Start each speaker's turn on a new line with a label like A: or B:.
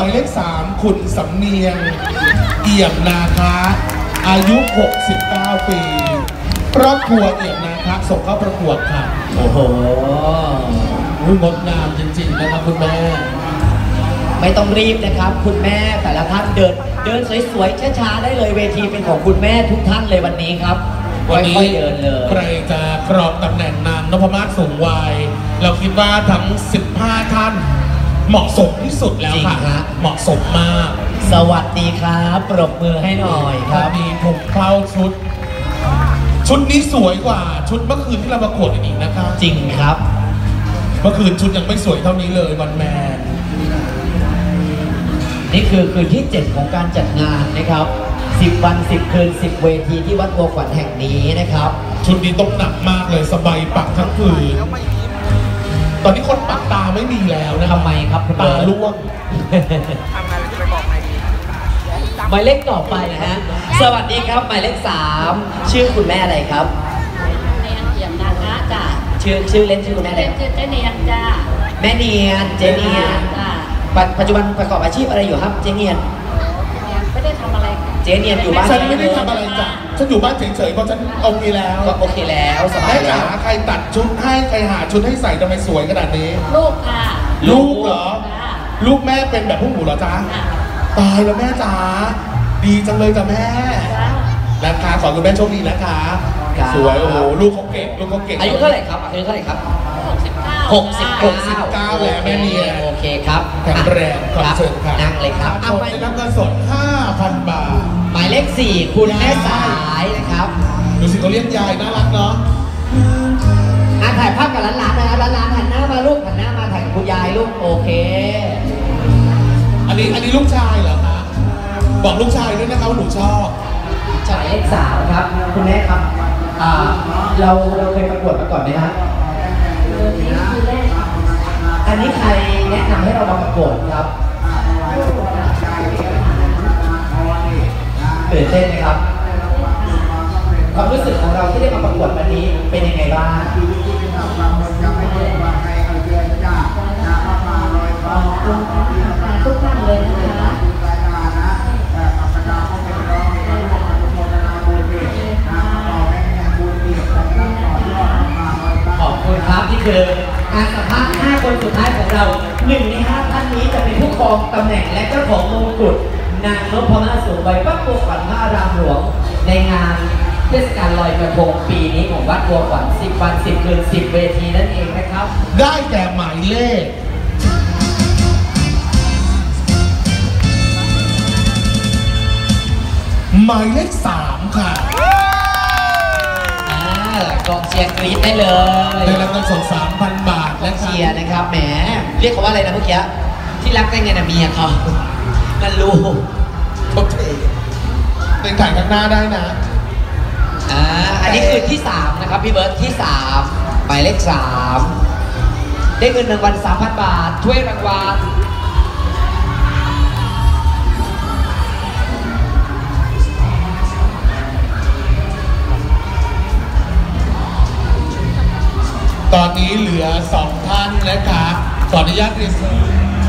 A: มายเลขสามคุณสำเนียง เอี่ยมนาคาอายุ 69 ปีครอบครัวเอี่ยมนาคาส่งเข้าประกวดค่ะ
B: โอ้โห
A: อุ๊ยงดงามจริงๆนะครับคุณแม่
B: ไม่ต้องรีบนะครับ คุณแม่แต่ละท่านเดิน เดินสวยๆช้าๆได้เลยเวทีเป็นของคุณแม่ทุกท่านเลยวันนี้ครับ
A: วันนี้
B: ค่อยๆเดินเลย
A: ใครจะครองตำแหน่งนางนพมาศสูงวัย เราคิดว่าทั้ง 15 ท่าน เหมาะสมที่สุดแล้วค่ะเหมาะสมมาก
B: สวัสดีครับปรบมือให้หน่อยค
A: ครั
B: รั
A: บบมีผมเข้าชุด ชุดนี้สวยกว่า ชุดเมื่อคืนที่เราประกวดอีกนะคะ
B: จริงครับ
A: เมื่อคืนชุดยังไม่สวยเท่านี้เลยวันแมน
B: นี่คือคืนที่ 7 ของการจัดงานนะครับ 10 วัน 10 คืน 10 เวทีที่วัดบัวขวัญแห่งนี้นะครับ
A: ชุดนี้ต้องหนักมากเลยสบายปักทั้งคืน ตอนนี้คนปักตาไม่มีแล้วนะครับ
B: ทำไมครับคุณ
A: ตา
B: เบิร์ต
A: ล่วง
C: ทำงานแล้วจะไปบอกใครดี
B: หมายเลขต่อไปนะฮะ สวัสดีครับ หมายเลข3ชื่อคุณแม่อะไรครับ
D: เนียนเอี่ยมนะคะจ้ะ
B: ชื่อชื่อเล่นชื่อคุณแม่อะไร
D: เล่นชื่อเจ๊เนียนจ้า
B: แม่เนียนเจเนียน
D: จ้า
B: ปัจปัจจุบันประกอบอาชีพอะไรอยู่ครับ เจเนียน
D: เนียนไม่ได้ทำอะไร
B: เจเนียนอยู่บ้าน
A: ฉันไม่ได้ทำอะไรจ้ะ ฉันอยู่บ้านเฉยๆเพราะฉันโอเคแล้ว
B: ก็โอเคแล้วสบา
A: แม่
B: ยแล้
A: จ๋าวใครตัดชุดให้ใครหาชุดให้ใส่ทำไมสวยขนาดนี้
D: ลูกค่ะ
A: ลูกเหรอ
D: จ้า
A: ลูกแม่เป็นแบบพวกหนูเหรอจ๊ะ
D: ค่ะ
A: ตายแล้วแม่จ๋าดีจังเลยจ้ะแม่
D: จ้า
A: นะคะขอคุณแม่โชคดีนะคะ
B: ครับ
A: สวยโอ้โหลูกเขาเก่งลูกเขาเก่ง
B: อายุเท่าไหร่ครับอายุเท่าไหร่ครับ
D: หกสิบเก้า
B: หกสิบ
A: หกสิบเก้าแล้วแม่เนียน
B: โอเคครับ
A: แข็งแรงขอ
B: ครับ
A: เชิญค่ะ
B: นั่งเลยครับ
A: ช
B: เอา
A: ม
B: ไป
A: ได้รับเงินสด 5,000 บาท
B: หมายเลข4คุณแม่สายนะครับ
A: ดูสิเขาเรียกยายน่ารักเนาะ
B: อะถ่ายภาพกับหลานๆนะครับหลานๆหันหน้ามาลูกหันหน้ามาถ่ายกับคุณยายลูกโอเค
A: อันนี้อันนี้ลูกชายเหรอคะบอกลูกชายด้วยนะคะว่าหนูชอบ
B: หมายเลขสามครับ คุณแม่ครับอ่าเราเราเคยประกวดมาก่อนไหมครับอันนี้ใครแนะนำให้เรามาประกวดครับ ตื่นเต้นไหมครับความรู้สึกของเราที่ได้มาประกวดวันนี้เป็นยังไงบ้าง
D: ทุกท่านเลยนะคะ
B: ขอบคุณครับนี่คือการสัมภาษณ์5คนสุดท้ายของเราหนึ่งในห้าท่านนี้จะเป็นผู้ครองตำแหน่งและเจ้าของมงกุฎ นางนพมาศสูงใบวัดบัวขวัญพระอารามหลวง ในงานเทศกาลลอยกระทงปีนี้ของวัดบัวขวัญ10 วัน 10คืน10 เวทีนั่นเองนะครับ
A: ได้แก่หมายเลขหมายเลขสามค่ะ
B: อ่ากองเชียร์กรี๊ดได้เลย
A: ได้รับเงินสด3,000 บาท
B: ก
A: และ
B: องเชียร์นะครับแหมเรียกเขาว่าอะไรนะเมื่อกี้ที่รักได้ไงนะเมียเขา นั่นลูก
A: โอเคเป็นถ่ายข้างหน้าได้นะ
B: อ่า อันนี้คือที่ 3 นะครับ พี่เบิร์ตที่ 3 หมายเลข 3 ได้เงินรางวัล3,000 บาท ถ้วยรางวัล
A: ตอนนี้เหลือสองท่านนะคะขออนุญาตเรียนเชิญ